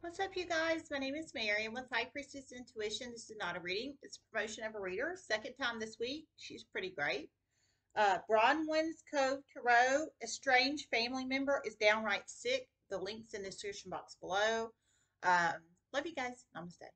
What's up, you guys? My name is Mary. I'm with High Priestess Intuition. This is not a reading, it's a promotion of a reader. Second time this week. She's pretty great. Uh, Bronwen's Cove Tarot, a strange family member is downright sick. The link's in the description box below. Um, love you guys. Namaste.